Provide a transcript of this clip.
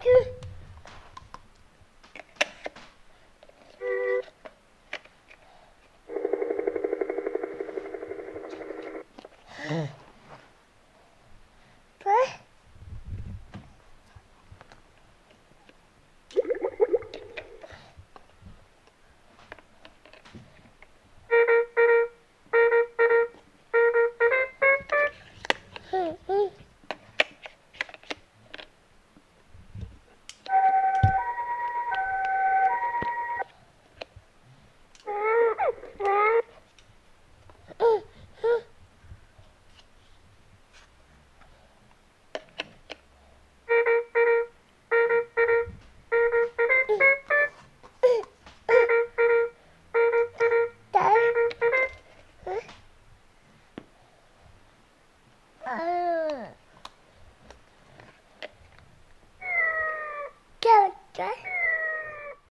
Good. Oh.